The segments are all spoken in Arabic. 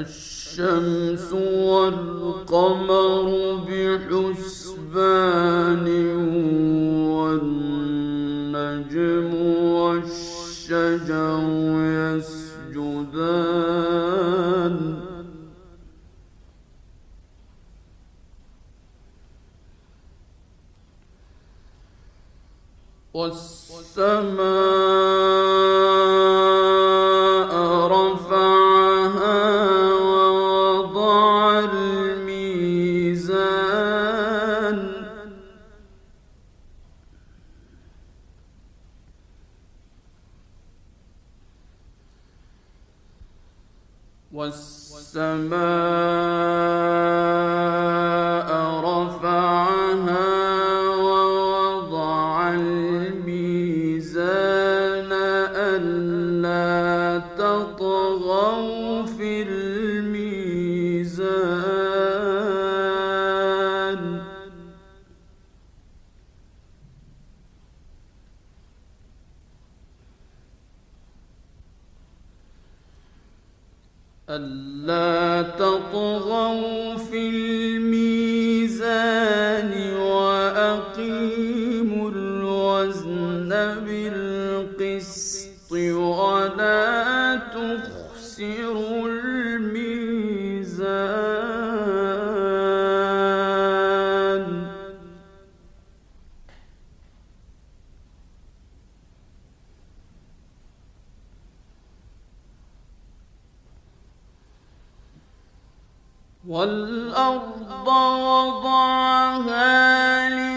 الشمس والقمر بحسبان والأرض وضعها لي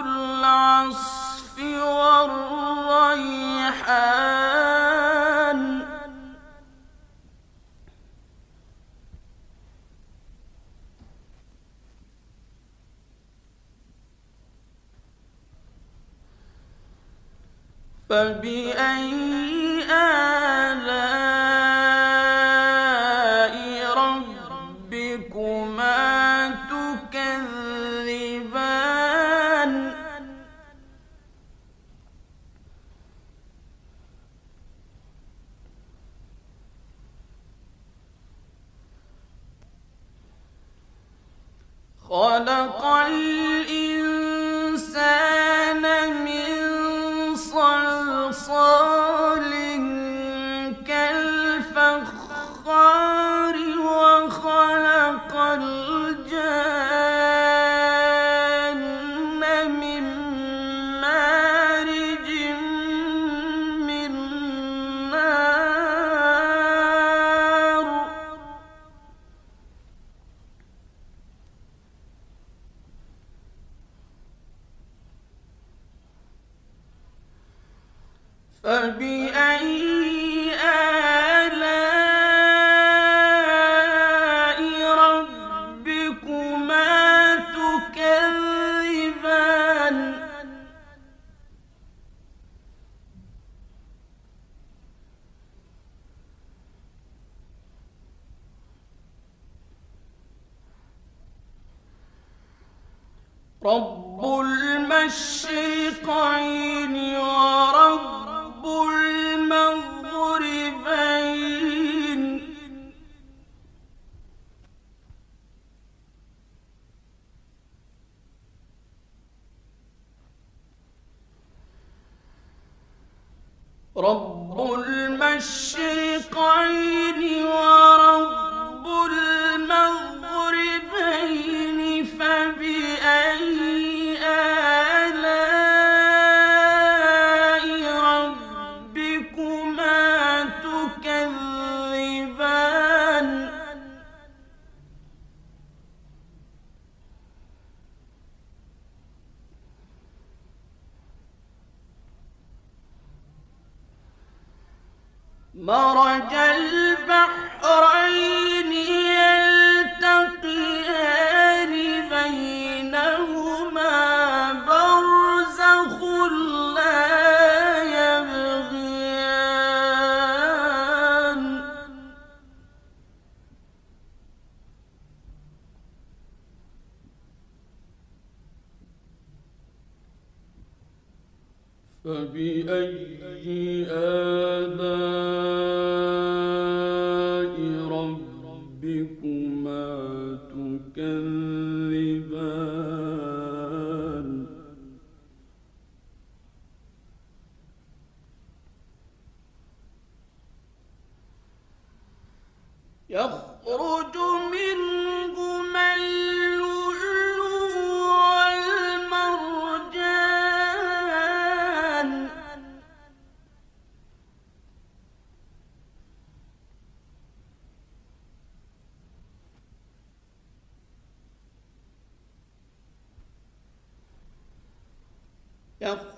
العصف والريحان. فبأي آلاء رب المشرقين ورب المغربين. رب المشرقين يخرج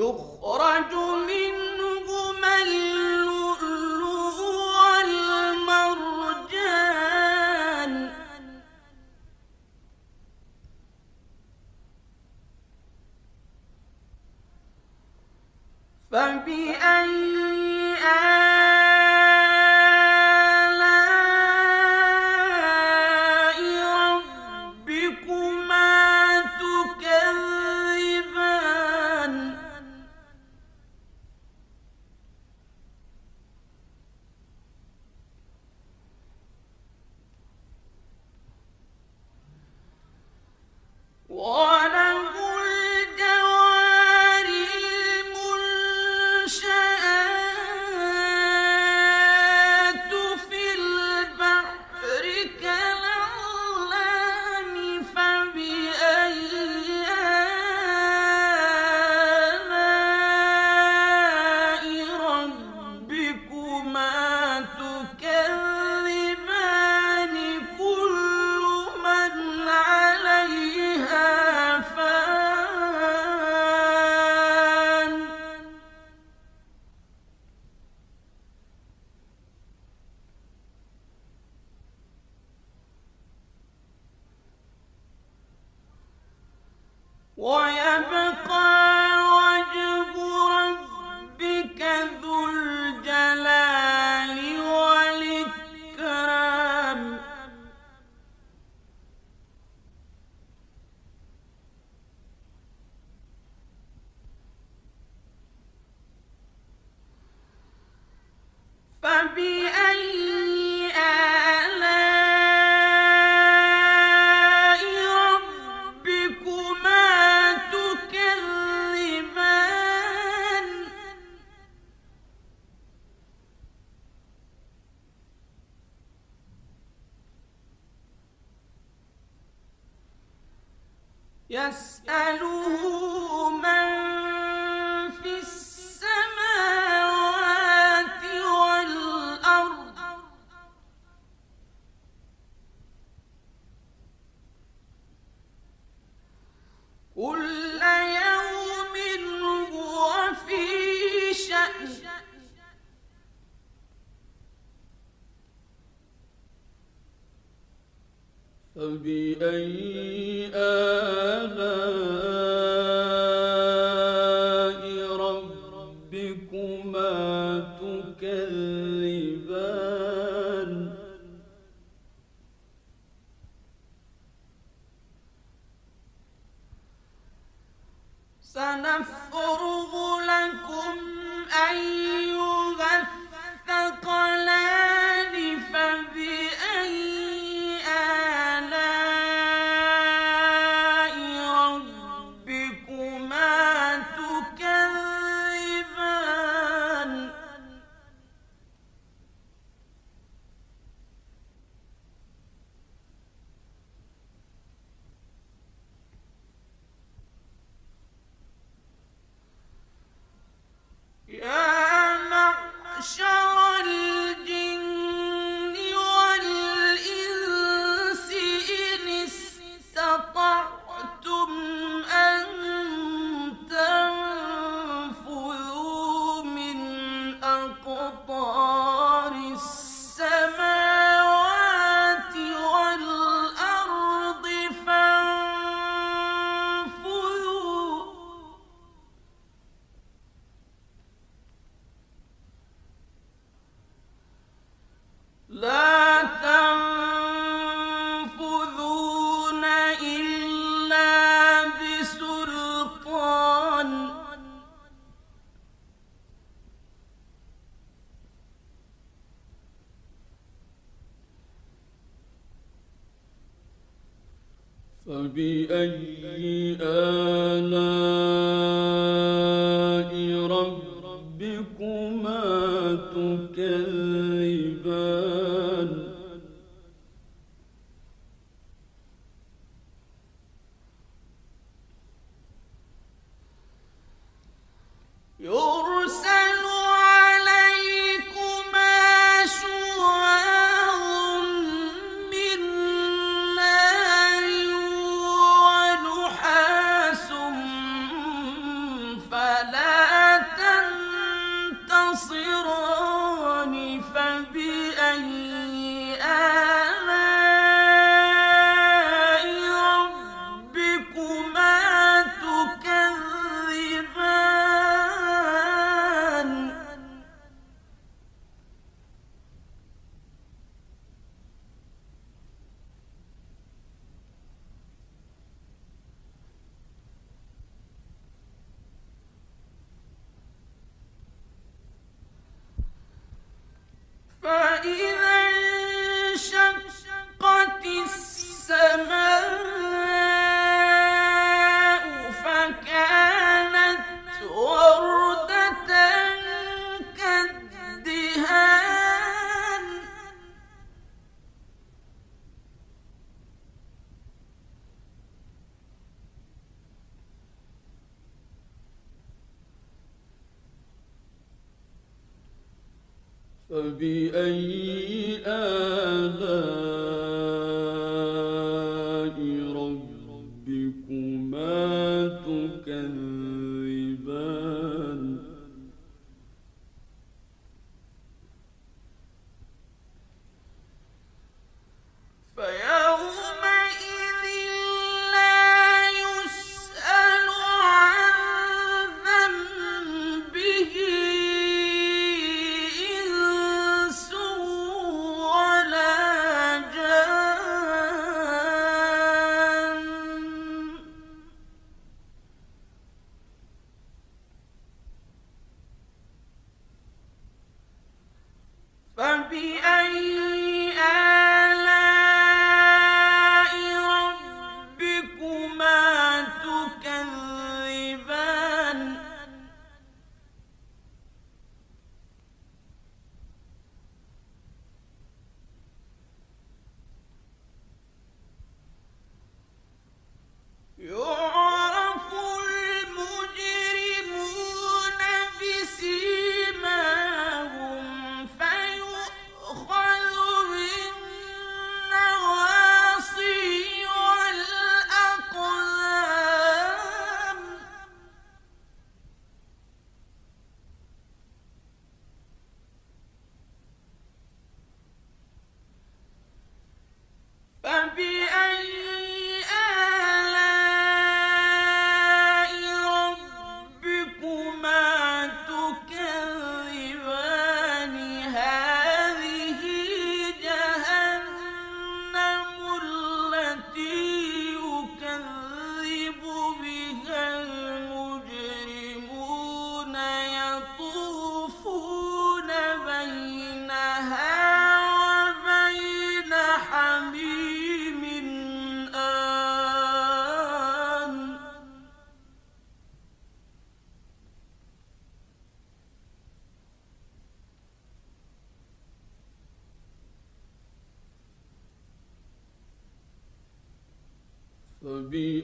يخرج منهما فبأي فبأي آلاء فبأي آلاء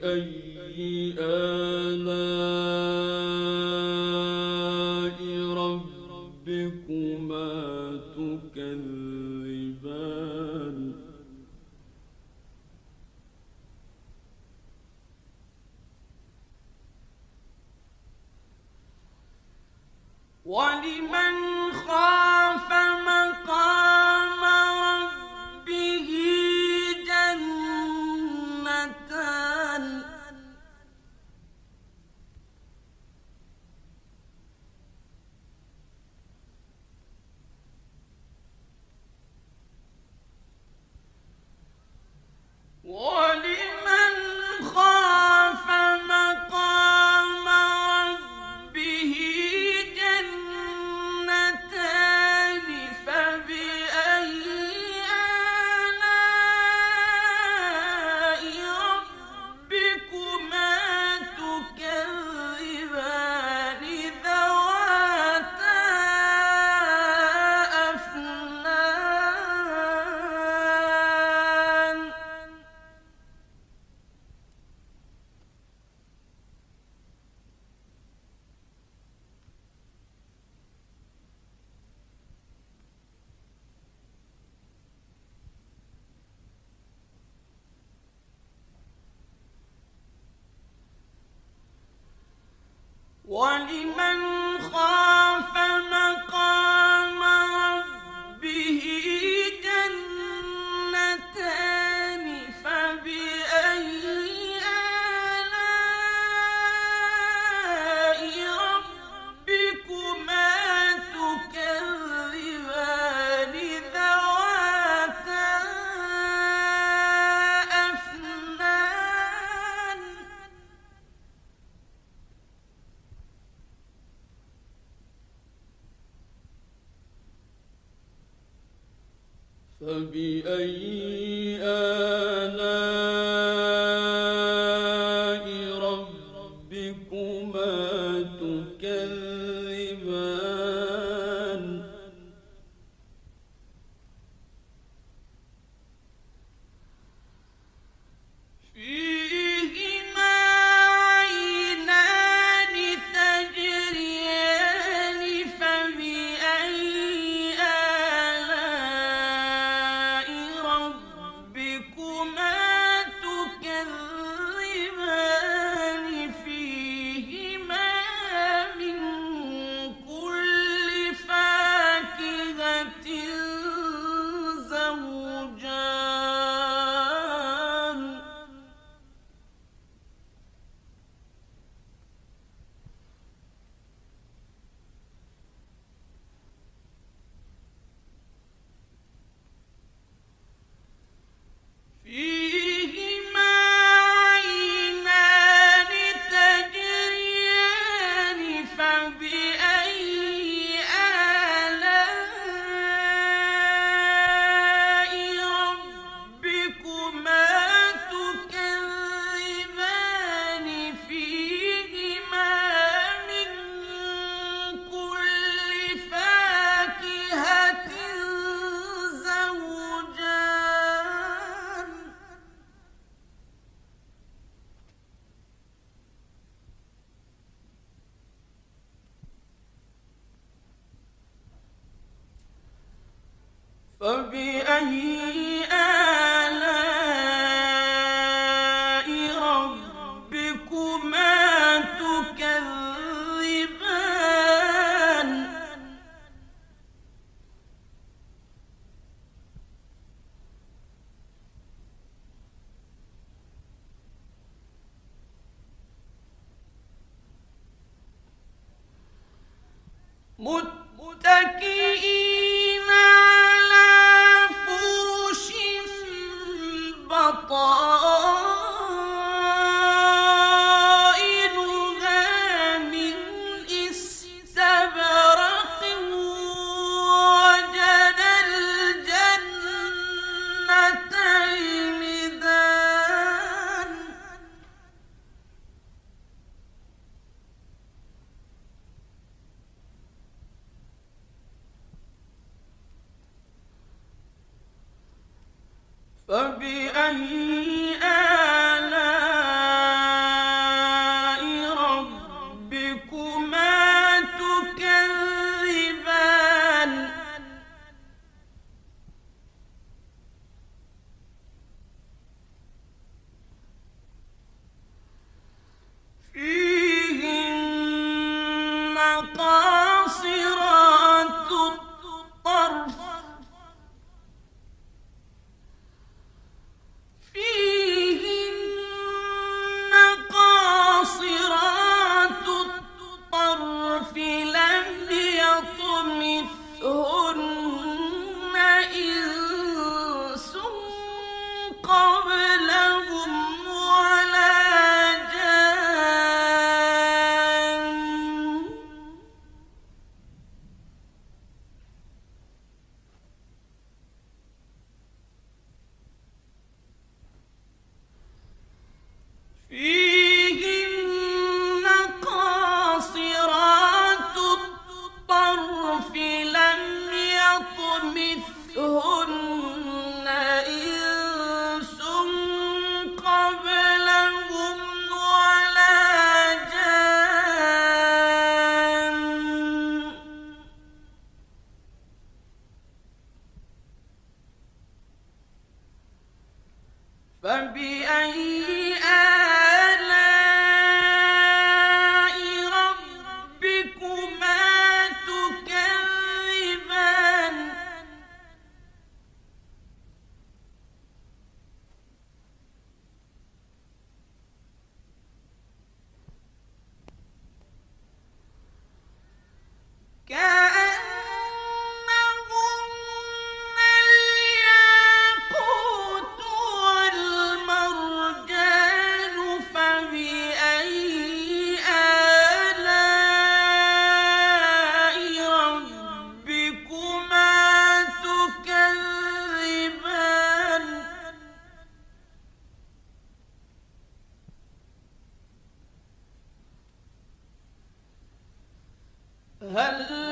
فبأي فبأي فبأي فبأي هل